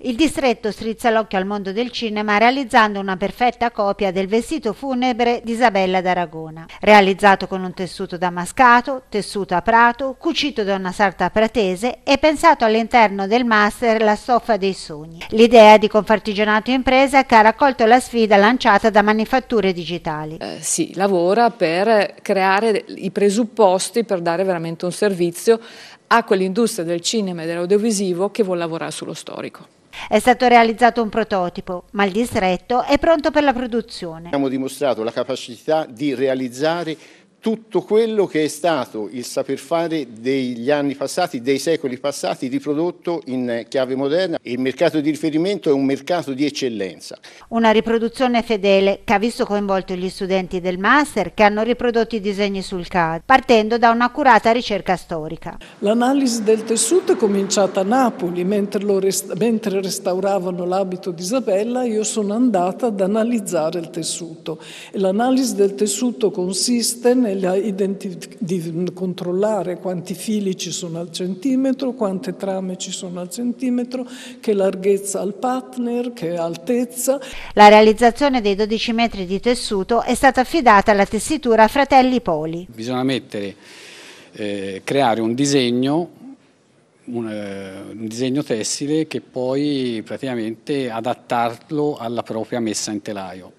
Il distretto strizza l'occhio al mondo del cinema realizzando una perfetta copia del vestito funebre di Isabella d'Aragona, realizzato con un tessuto damascato, tessuto a prato, cucito da una sarta pratese e pensato all'interno del master La stoffa dei sogni. L'idea di Confartigianato Impresa che ha raccolto la sfida lanciata da Manifatture Digitali. Eh, si lavora per creare i presupposti per dare veramente un servizio a quell'industria del cinema e dell'audiovisivo che vuole lavorare sullo storico. È stato realizzato un prototipo, ma il distretto è pronto per la produzione. Abbiamo dimostrato la capacità di realizzare tutto quello che è stato il saper fare degli anni passati, dei secoli passati, riprodotto in chiave moderna. Il mercato di riferimento è un mercato di eccellenza. Una riproduzione fedele che ha visto coinvolto gli studenti del master che hanno riprodotto i disegni sul CAD, partendo da un'accurata ricerca storica. L'analisi del tessuto è cominciata a Napoli, mentre, rest mentre restauravano l'abito di Isabella io sono andata ad analizzare il tessuto. L'analisi del tessuto consiste nel di controllare quanti fili ci sono al centimetro, quante trame ci sono al centimetro, che larghezza al partner, che altezza. La realizzazione dei 12 metri di tessuto è stata affidata alla tessitura Fratelli Poli. Bisogna mettere, eh, creare un disegno un, eh, un, disegno tessile che poi praticamente adattarlo alla propria messa in telaio.